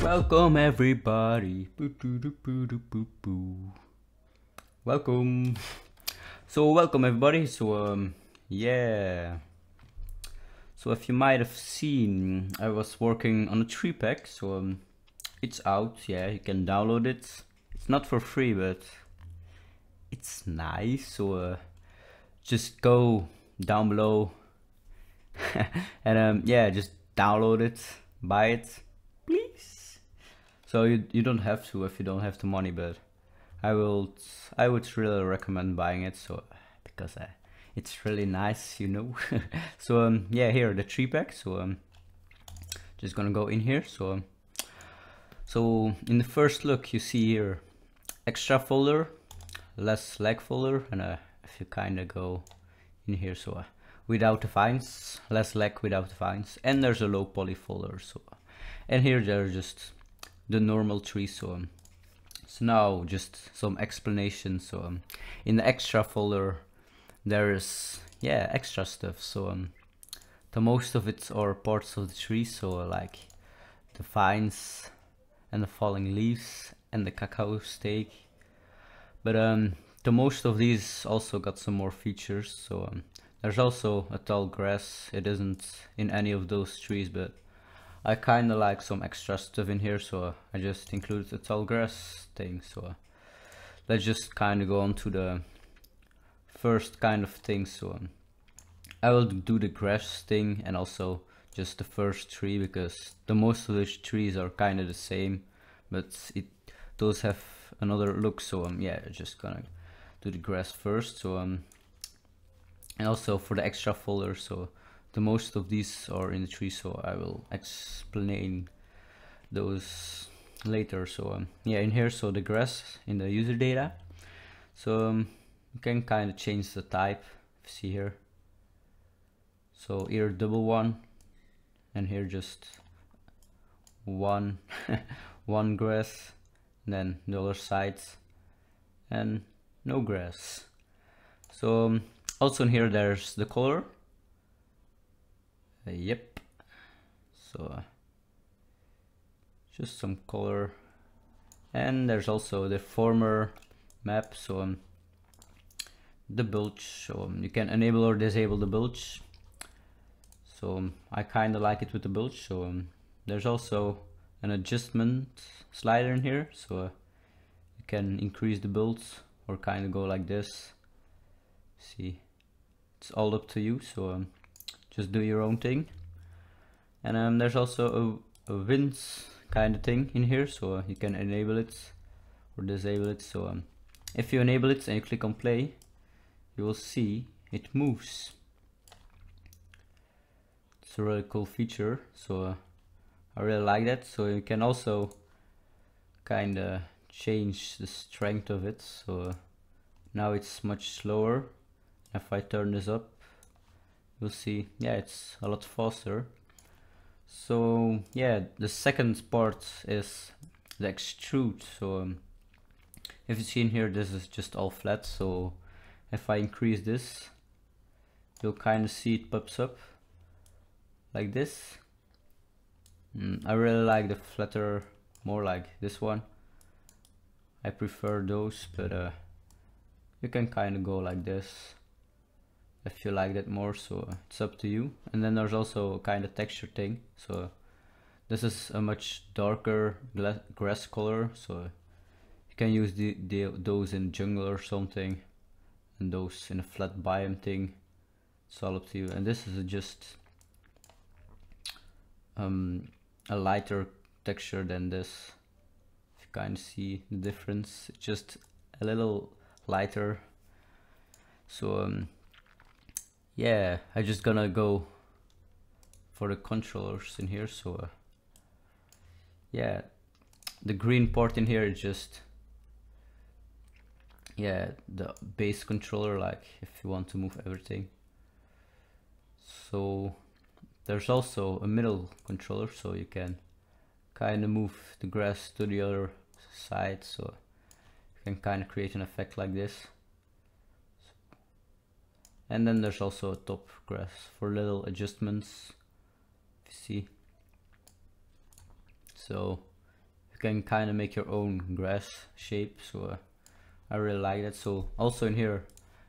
Welcome everybody. Welcome. So welcome everybody. So um yeah. So if you might have seen, I was working on a tree pack. So um, it's out. Yeah, you can download it. It's not for free, but it's nice. So uh, just go down below and um yeah, just download it, buy it, please. So you you don't have to if you don't have the money, but I will I would really recommend buying it. So because I it's really nice you know so um yeah here the tree pack so um just gonna go in here so um, so in the first look you see here extra folder less lag folder and uh, if you kind of go in here so uh, without the vines less lag without the vines and there's a low poly folder so. And here there's just the normal tree so um, so now just some explanation so um, in the extra folder there's yeah extra stuff so um the most of it are parts of the tree so like the vines and the falling leaves and the cacao stake but um the most of these also got some more features so um, there's also a tall grass. It isn't in any of those trees but I kind of like some extra stuff in here so I just included the tall grass thing so uh, let's just kind of go on to the first kind of thing so um, I will do the grass thing and also just the first tree because the most of the trees are kind of the same but it those have another look so um yeah just gonna do the grass first so um and also for the extra folder so the most of these are in the tree so I will explain those later so um, yeah in here so the grass in the user data so um, you can kind of change the type see here. So here double one and here just one one grass then the other sides and no grass. So um, also in here there's the color. Uh, yep. So uh, just some color. And there's also the former map. So um, the bulge. So um, you can enable or disable the bulge. So um, I kind of like it with the bulge. So um, there's also an adjustment slider in here so uh, you can increase the bulge or kind of go like this. See it's all up to you so um, just do your own thing. And um, there's also a, a wind kind of thing in here so uh, you can enable it or disable it. So um, if you enable it and you click on play you will see it moves. It's a really cool feature so uh, I really like that. So you can also kind of change the strength of it. So now it's much slower. If I turn this up you'll see yeah it's a lot faster. So yeah the second part is the extrude. So um, if you see in here this is just all flat. So if I increase this you'll kind of see it pops up like this mm, I really like the flatter more like this one. I prefer those but uh, you can kind of go like this if you like that more so it's up to you. And then there's also a kind of texture thing so this is a much darker grass color so you can use the, the those in jungle or something and those in a flat biome thing. It's all up to you. And this is just um, a lighter texture than this if you of see the difference. It's just a little lighter. So um, yeah I'm just gonna go for the controllers in here. So uh, yeah the green part in here is just yeah the base controller like if you want to move everything. So there's also a middle controller so you can kind of move the grass to the other side so you can kind of create an effect like this. And then there's also a top grass for little adjustments you see. So you can kind of make your own grass shape so uh, I really like that. So also in here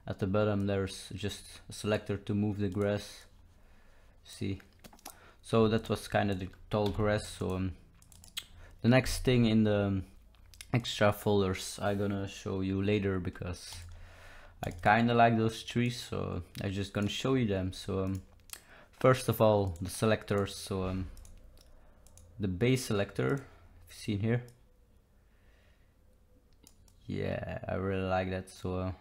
at the bottom there's just a selector to move the grass see. So that was kind of the tall grass so um, the next thing in the um, extra folders I'm gonna show you later because I kind of like those trees so I'm just gonna show you them. So um, first of all the selectors so um, the base selector seen here. Yeah I really like that so uh,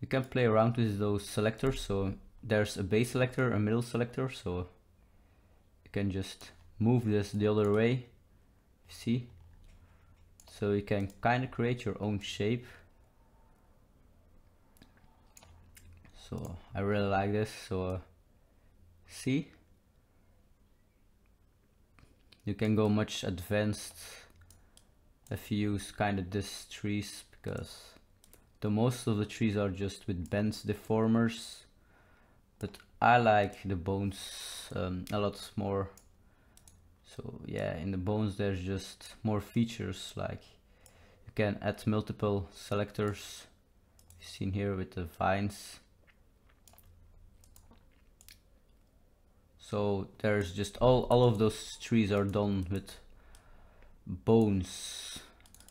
you can play around with those selectors so there's a base selector a middle selector so you can just move this the other way see? So you can kind of create your own shape. So I really like this so uh, see? You can go much advanced if you use kind of this trees because the most of the trees are just with bent deformers but I like the bones um, a lot more. So yeah in the bones there's just more features like you can add multiple selectors. Seen here with the vines. So there's just all all of those trees are done with bones.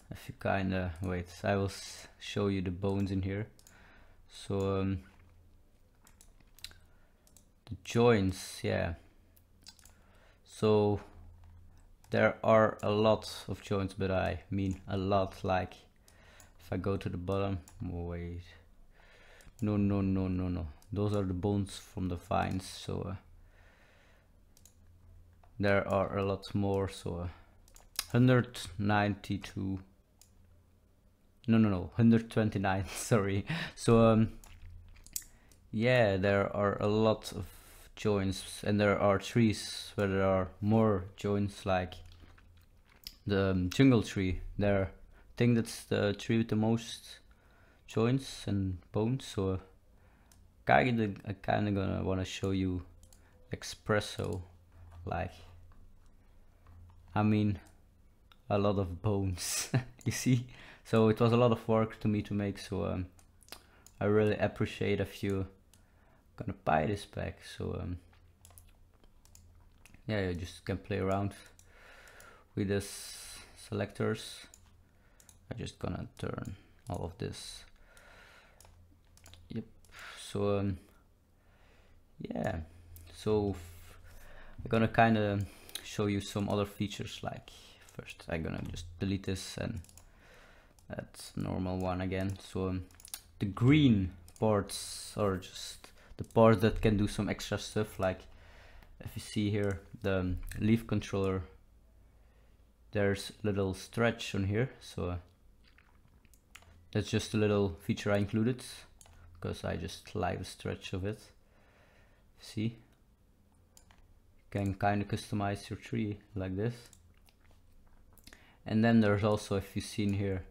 If you kinda wait I will show you the bones in here. So um, the joints yeah. So there are a lot of joints but I mean a lot like if I go to the bottom wait. No no no no no. Those are the bones from the vines so uh, there are a lot more so uh, 192 no no no 129 sorry. So um yeah there are a lot of joints and there are trees where there are more joints like the um, jungle tree there. I think that's the tree with the most joints and bones so kinda I kinda gonna wanna show you XPresso like I mean a lot of bones you see? So it was a lot of work to me to make so um, I really appreciate if you gonna buy this pack so um, yeah you just can play around with this selectors. I'm just gonna turn all of this. Yep so um, yeah so I'm gonna kind of show you some other features like first I'm gonna just delete this and that's normal one again. So um, the green parts are just the parts that can do some extra stuff like if you see here the um, leaf controller there's little stretch on here so uh, that's just a little feature I included because I just like the stretch of it. See? You can kind of customize your tree like this. And then there's also if you see in here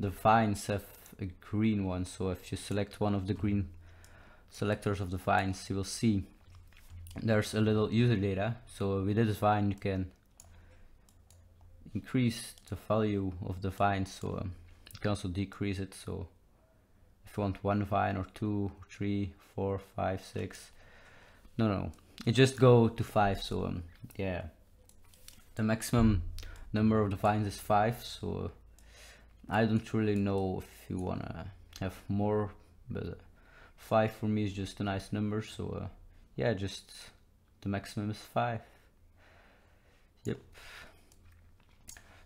the vines have a green one so if you select one of the green selectors of the vines you will see there's a little user data. So with this vine you can increase the value of the vine so um, you can also decrease it. So if you want one vine or two three four five six no no it just go to five. So um, yeah the maximum number of the vines is five. So I don't really know if you wanna have more but uh, five for me is just a nice number so uh, yeah just the maximum is five. Yep.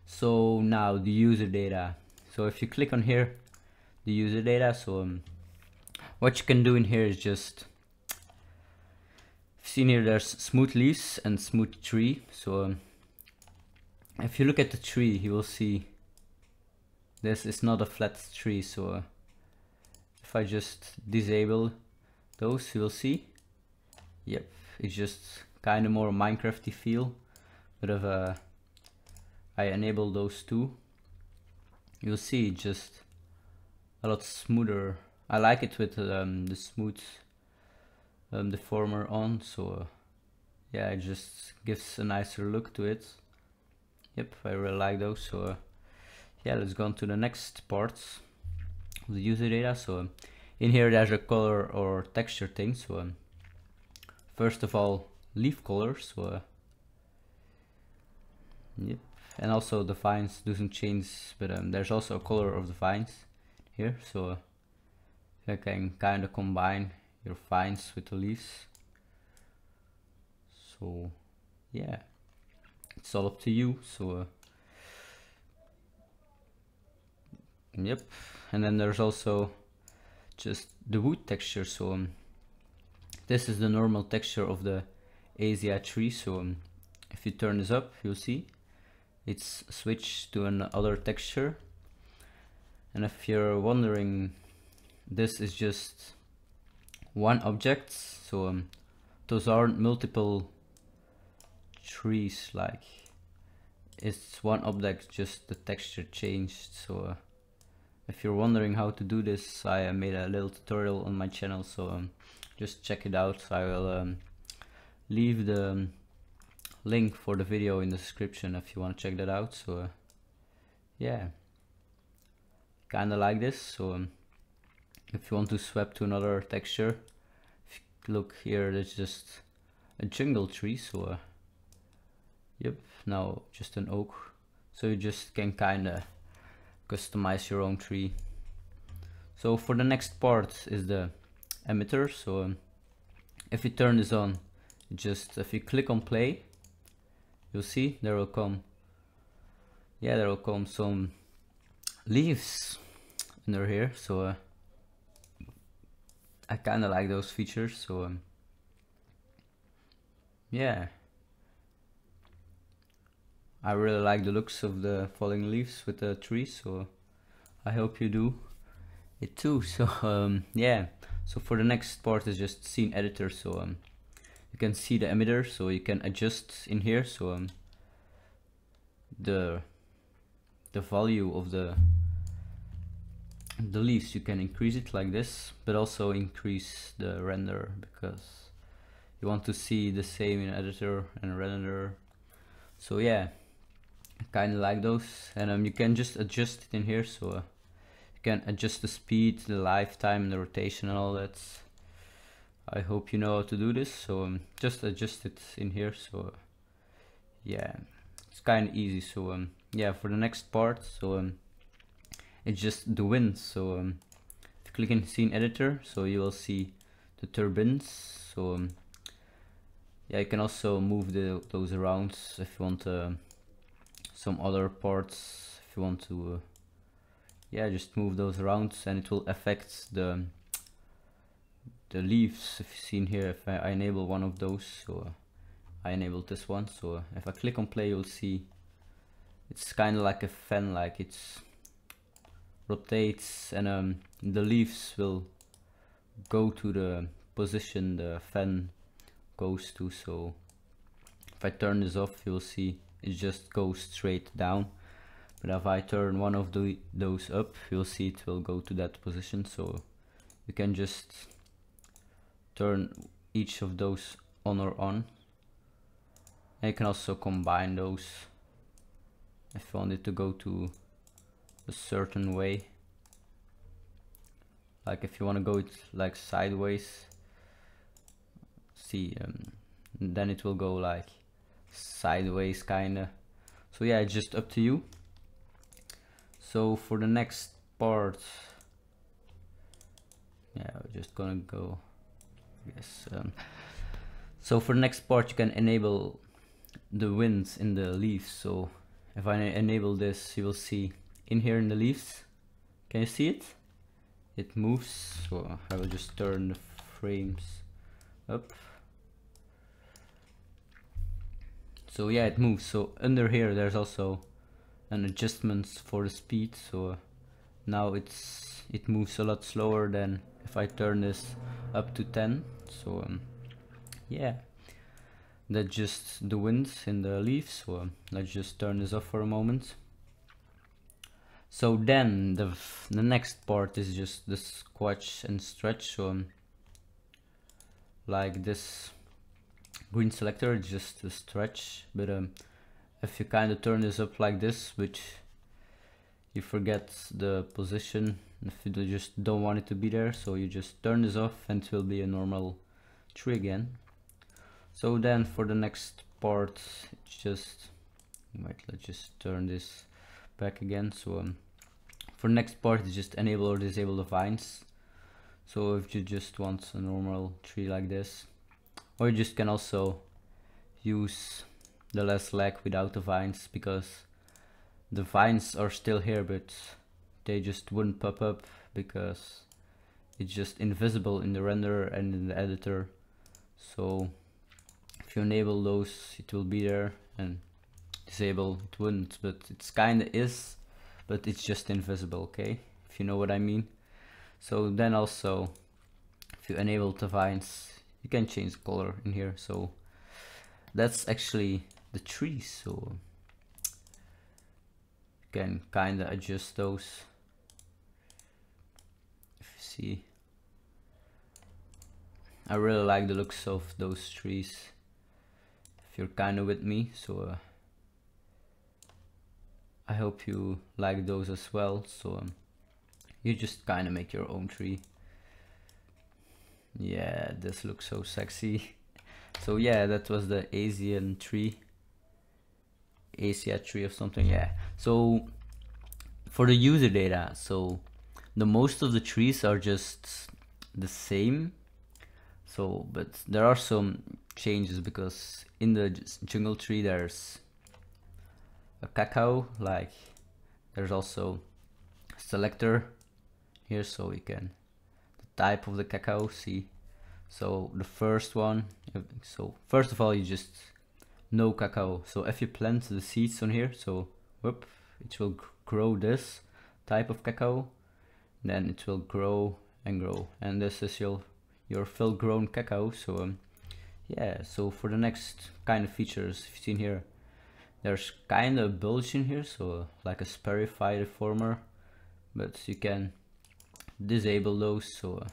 So now the user data. So if you click on here the user data so um, what you can do in here is just seen here there's smooth leaves and smooth tree. So um, if you look at the tree you will see this is not a flat tree so uh, if I just disable those you will see. Yep it's just kind of more Minecrafty feel but if uh, I enable those two. You'll see just a lot smoother. I like it with um, the smooth um, deformer on so uh, yeah it just gives a nicer look to it. Yep I really like those so uh, yeah let's go on to the next parts the user data. So um, in here there's a color or texture thing. So um, first of all leaf colors so uh, yep. And also the vines do some change but um, there's also a color of the vines here. So uh, you can kind of combine your vines with the leaves. So yeah. It's all up to you. So uh, yep. And then there's also just the wood texture. So um, this is the normal texture of the Asia tree. So um, if you turn this up you'll see it's switched to another texture. And if you're wondering this is just one object. So um, those aren't multiple trees. Like it's one object just the texture changed. So uh, if you're wondering how to do this I made a little tutorial on my channel so um, just check it out. I will um, leave the um, link for the video in the description if you want to check that out so uh, yeah. Kinda like this so um, if you want to swap to another texture look here there's just a jungle tree so uh, yep now just an oak. So you just can kinda customize your own tree. So for the next part is the emitter. So um, if you turn this on just if you click on play you'll see there will come yeah there will come some leaves under here. So uh, I kind of like those features. So um, yeah I really like the looks of the falling leaves with the trees so I hope you do it too. So um, yeah. So for the next part is just scene editor so um, you can see the emitter so you can adjust in here so um, the the value of the the leaves. You can increase it like this but also increase the render because you want to see the same in editor and render. So yeah kind of like those. And um, you can just adjust it in here so uh, you can adjust the speed the lifetime the rotation and all that. I hope you know how to do this so um, just adjust it in here so uh, yeah it's kind of easy. So um, yeah for the next part so um, it's just the wind so um, if you click in scene editor so you will see the turbines. So um, yeah you can also move the, those around if you want uh, some other parts if you want to uh, yeah just move those around and it will affect the the leaves. If you see in here if I, I enable one of those so I enabled this one. So if I click on play you'll see it's kind of like a fan like it's rotates and um, the leaves will go to the position the fan goes to. So if I turn this off you'll see it just goes straight down. But if I turn one of the, those up you'll see it will go to that position. So you can just turn each of those on or on. And you can also combine those if you want it to go to a certain way. Like if you want to go it like sideways see um, then it will go like sideways kinda. So yeah it's just up to you. So for the next part yeah we're just gonna go yes um, so for the next part you can enable the winds in the leaves. So if I enable this you will see in here in the leaves. Can you see it? It moves. So I will just turn the frames up so yeah it moves. So under here there's also an adjustments for the speed. So now it's it moves a lot slower than if I turn this up to 10 so um, yeah. That's just the wind in the leaves. So um, let's just turn this off for a moment. So then the the next part is just the squash and stretch. So um, like this green selector just to stretch but um, if you kind of turn this up like this which you forget the position if you just don't want it to be there so you just turn this off and it will be a normal tree again. So then for the next part it's just wait let's just turn this back again. So um, for next part just enable or disable the vines. So if you just want a normal tree like this or you just can also use the less lag without the vines because the vines are still here but they just wouldn't pop up because it's just invisible in the renderer and in the editor. So if you enable those it will be there and disable it wouldn't. But it's kinda is but it's just invisible okay? If you know what I mean. So then also if you enable the vines you can change color in here so that's actually the trees so you can kinda adjust those. If you see. I really like the looks of those trees if you're kinda with me so uh, I hope you like those as well so um, you just kind of make your own tree yeah this looks so sexy. So yeah that was the Asian tree. Asia tree or something yeah. So for the user data so the most of the trees are just the same. So but there are some changes because in the jungle tree there's a cacao like there's also selector here so we can type of the cacao see so the first one so first of all you just no cacao. So if you plant the seeds on here so whoop it will grow this type of cacao then it will grow and grow. And this is your your full grown cacao so um, yeah so for the next kind of features you've seen here there's kind of bulge in here so like a Spherify deformer but you can disable those so uh,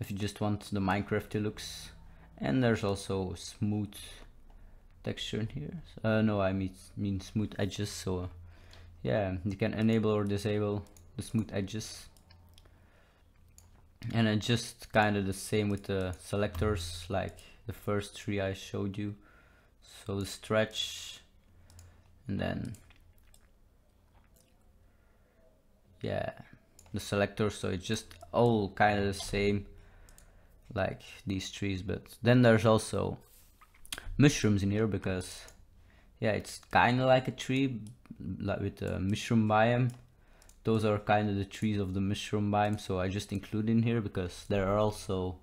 if you just want the Minecrafty looks and there's also smooth texture in here. Uh, no I mean, mean smooth edges so yeah you can enable or disable the smooth edges. And it's just kind of the same with the selectors like the first three I showed you. So the stretch and then yeah the selector so it's just all kind of the same like these trees but then there's also mushrooms in here because yeah it's kind of like a tree like with a mushroom biome. Those are kind of the trees of the mushroom biome so I just include in here because there are also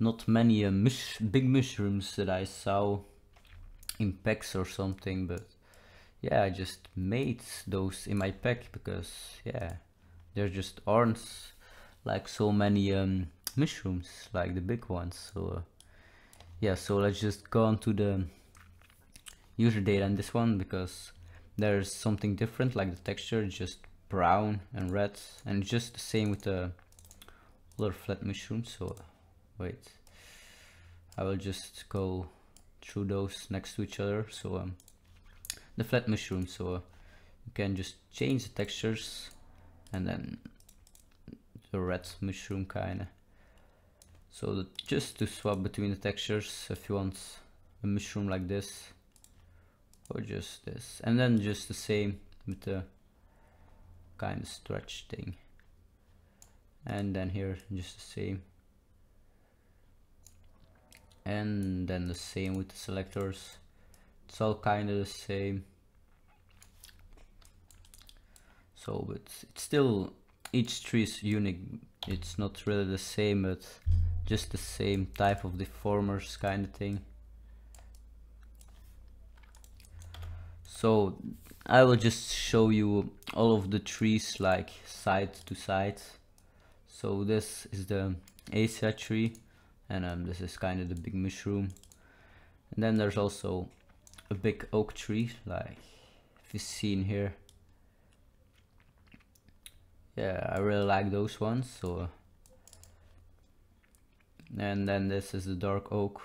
not many uh, mush big mushrooms that I saw in packs or something but yeah I just made those in my pack because yeah there just aren't like so many um, mushrooms like the big ones so uh, yeah so let's just go on to the user data in this one because there's something different like the texture just brown and red and just the same with the other flat mushrooms so uh, wait. I will just go through those next to each other so um, the flat mushroom so you can just change the textures and then the red mushroom kinda so the, just to swap between the textures if you want a mushroom like this or just this and then just the same with the kind of stretch thing. And then here just the same. And then the same with the selectors. It's all kind of the same so but it's still each tree is unique. It's not really the same but just the same type of deformers kind of thing. So I will just show you all of the trees like side to side. So this is the Asia tree and um, this is kind of the big mushroom. And then there's also a big oak tree like if you see in here yeah I really like those ones so. And then this is the dark oak.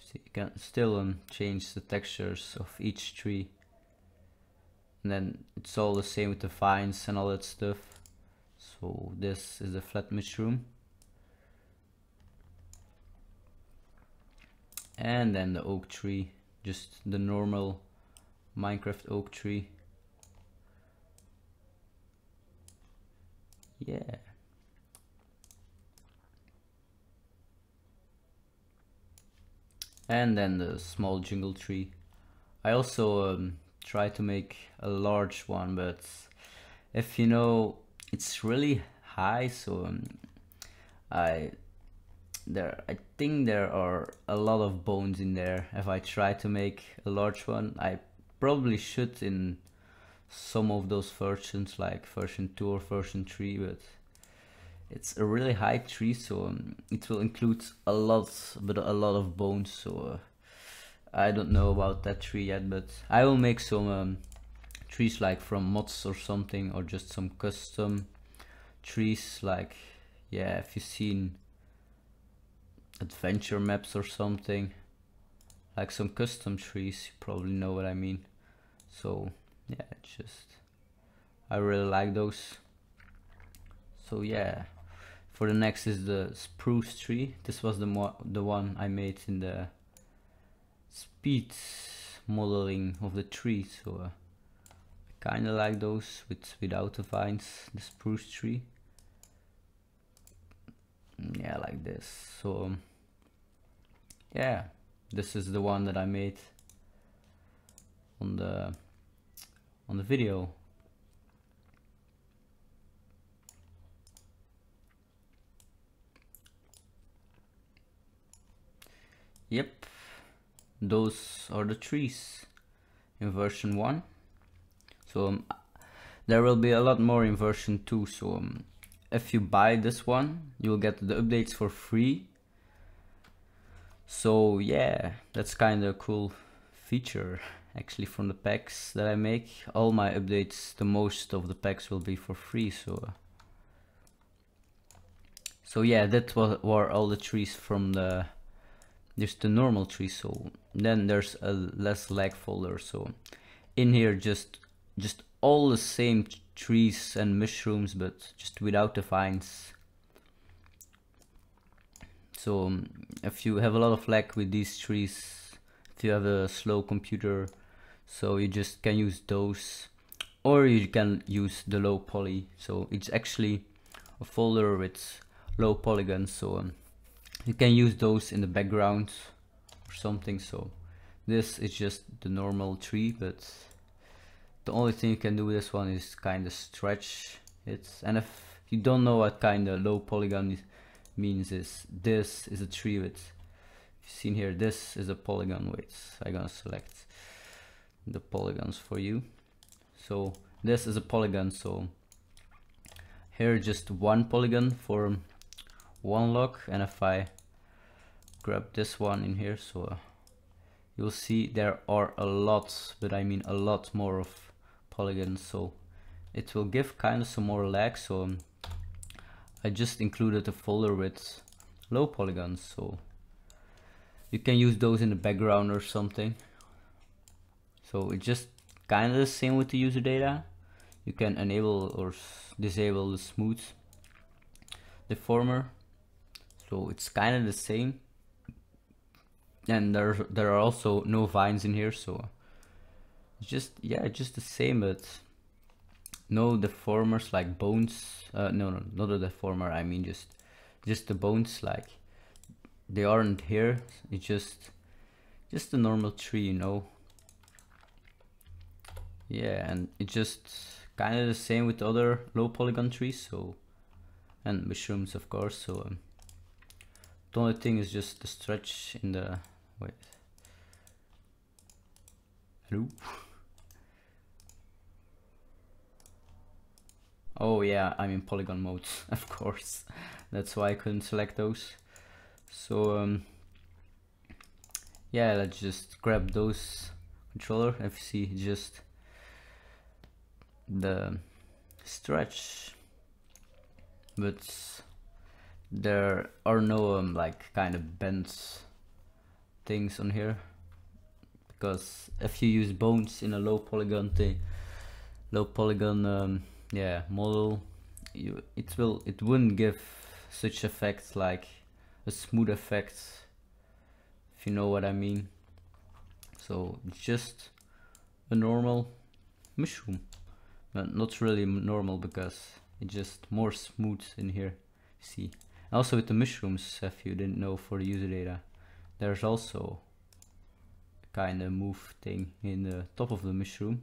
See, you can still um, change the textures of each tree. And then it's all the same with the vines and all that stuff. So this is the flat mushroom. And then the oak tree just the normal Minecraft oak tree yeah. And then the small jungle tree. I also um, try to make a large one but if you know it's really high so um, I there I think there are a lot of bones in there. If I try to make a large one I probably should in some of those versions like version 2 or version 3 but it's a really high tree so um, it will include a lot but a lot of bones so uh, I don't know about that tree yet but I will make some um, trees like from mods or something or just some custom trees like yeah if you've seen adventure maps or something like some custom trees you probably know what I mean. So yeah just I really like those. So yeah for the next is the spruce tree. This was the mo the one I made in the speed modeling of the tree. So uh, I kinda like those with without the vines the spruce tree. Mm, yeah like this. So um, yeah this is the one that I made on the on the video Yep, those are the trees in version 1. So um, there will be a lot more in version 2. So um, if you buy this one, you'll get the updates for free. So yeah, that's kind of a cool feature actually from the packs that I make. All my updates, the most of the packs will be for free. So uh, so yeah, that was were all the trees from the Just the normal tree so then there's a less lag folder so in here just just all the same trees and mushrooms but just without the vines so um, if you have a lot of lag with these trees if you have a slow computer. So you just can use those or you can use the low poly. So it's actually a folder with low polygons. So um, you can use those in the background or something. So this is just the normal tree but the only thing you can do with this one is kind of stretch it. And if you don't know what kind of low polygon means is this is a tree with seen here this is a polygon. Wait I'm gonna select the polygons for you. So this is a polygon so here just one polygon for one lock and if I grab this one in here so uh, you'll see there are a lot but I mean a lot more of polygons. So it will give kind of some more lag so um, I just included a folder with low polygons so you can use those in the background or something. So it's just kind of the same with the user data. You can enable or disable the smooth deformer so it's kind of the same. And there there are also no vines in here so it's just yeah just the same but no deformers like bones uh, no no not a deformer I mean just just the bones like they aren't here it's just just a normal tree you know yeah and it's just kind of the same with other low polygon trees so and mushrooms of course so um, the only thing is just the stretch in the Wait. Hello? Oh yeah, I'm in polygon mode, of course. That's why I couldn't select those. So um, yeah, let's just grab those controller. If you see just the stretch but there are no um, like kind of bent things on here because if you use bones in a low polygon thing low polygon um, yeah model you it will it wouldn't give such effects like a smooth effect if you know what I mean. So just a normal mushroom. But not really normal because it's just more smooth in here see. Also with the mushrooms if you didn't know for the user data there's also kind of move thing in the top of the mushroom.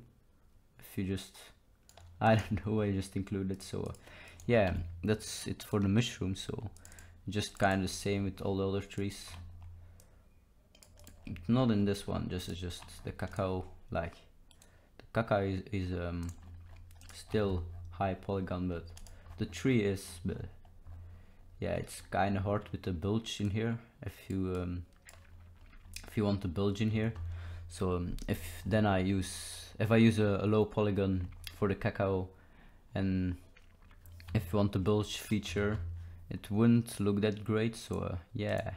If you just I don't know I just included so uh, yeah that's it for the mushroom so just kind of the same with all the other trees. Not in this one this is just the cacao like the cacao is, is um still high polygon but the tree is but yeah it's kind of hard with the bulge in here if you um, if you want the bulge in here. So um, if then I use if I use a, a, low polygon for the cacao and if you want the bulge feature it wouldn't look that great so uh, yeah.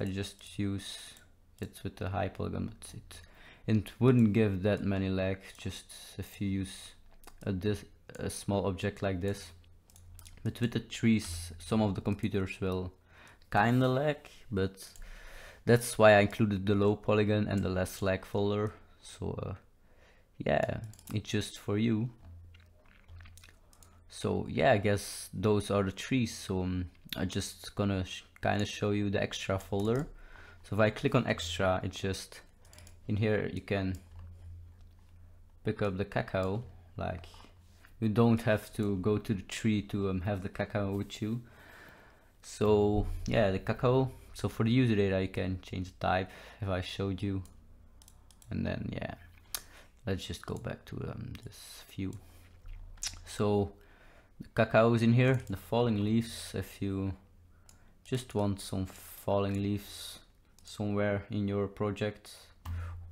I just use it with the high polygon but it it wouldn't give that many lag. Just if you use a, this, a small object like this. But with the trees some of the computers will kinda lag but that's why I included the low polygon and the less lag folder. So uh, yeah it's just for you so yeah I guess those are the trees. So um, I'm just gonna kind of show you the extra folder. So if I click on extra it's just in here you can pick up the cacao. Like you don't have to go to the tree to um, have the cacao with you. So yeah the cacao. So for the user data you can change the type if I showed you. And then yeah let's just go back to um, this view. So the cacao is in here the falling leaves if you just want some falling leaves somewhere in your project.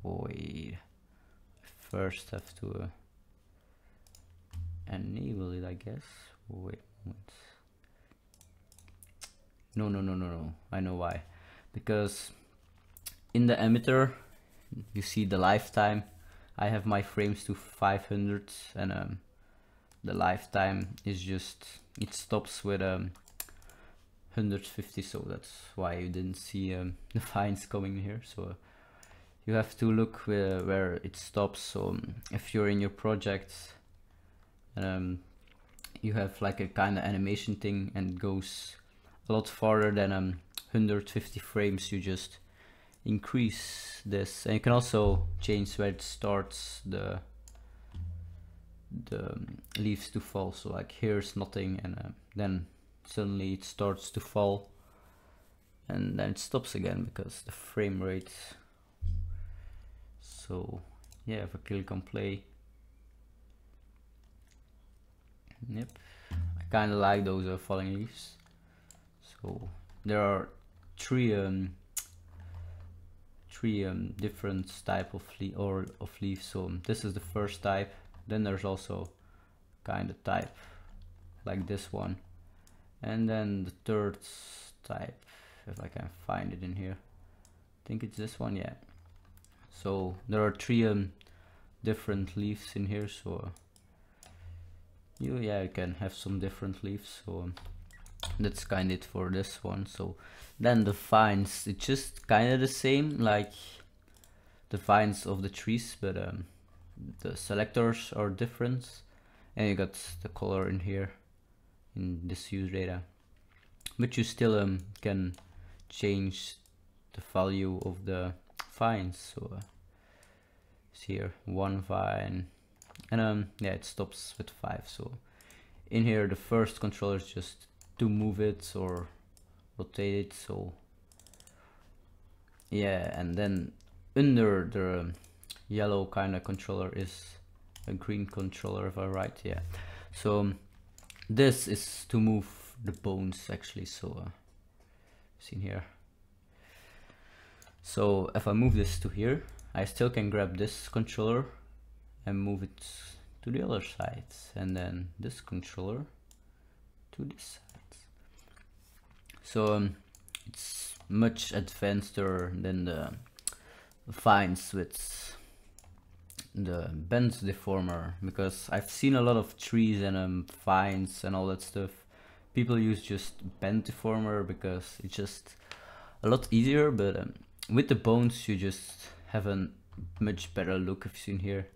Wait first have to uh, enable it I guess. Wait no no no no no. I know why. Because in the emitter you see the lifetime. I have my frames to 500 and um, the lifetime is just it stops with um, 150 so that's why you didn't see um, the fines coming here. So uh, you have to look where, where it stops. So um, if you're in your project um, you have like a kind of animation thing and goes a lot farther than um, 150 frames. You just increase this. And you can also change where it starts the the um, leaves to fall so like here's nothing and uh, then suddenly it starts to fall and then it stops again because the frame rate so yeah if I click on play Yep, I kind of like those uh, falling leaves. So there are three um, three um, different type of leaf or of leaves. So this is the first type. Then there's also kind of type like this one, and then the third type, if I can find it in here. I think it's this one, yeah. So there are three um, different leaves in here. So you yeah you can have some different leaves so that's kind of it for this one so then the vines it's just kind of the same like the vines of the trees but um, the selectors are different and you got the color in here in this use data. But you still um, can change the value of the vines so uh, here one vine and um yeah it stops with five. So in here the first controller is just to move it or rotate it. So yeah and then under the yellow kind of controller is a green controller if I right yeah. So um, this is to move the bones actually so uh, see here. So if I move this to here I still can grab this controller and move it to the other side and then this controller to this side so um, it's much advanceder than the vines with the bend deformer because I've seen a lot of trees and um, vines and all that stuff. People use just bend deformer because it's just a lot easier but um, with the bones you just have a much better look if seen here.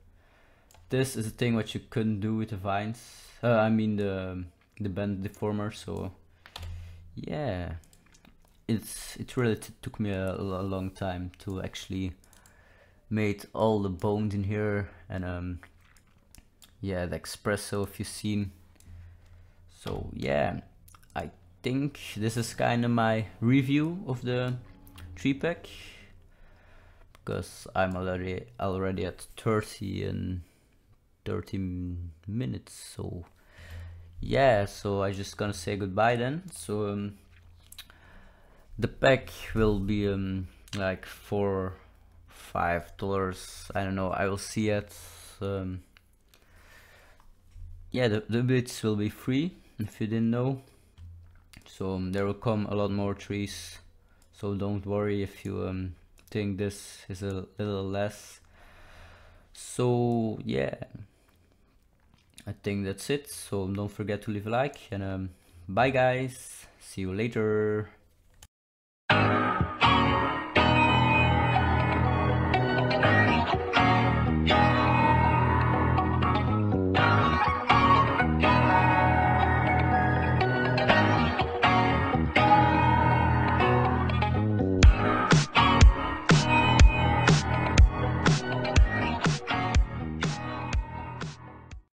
This is a thing what you couldn't do with the vines uh, I mean the the bend deformer so yeah. It's it really took me a, a, long time to actually made all the bones in here and um yeah the XPresso if you've seen. So yeah I think this is kind of my review of the tree pack because I'm already already at 30 and 30 minutes so yeah so I just gonna say goodbye then. So um, the pack will be um, like four five dollars. I don't know. I will see it um, yeah the, the bits will be free if you didn't know. So um, there will come a lot more trees. So don't worry if you um, think this is a little less. So yeah I think that's it. So don't forget to leave a like and um, bye guys. See you later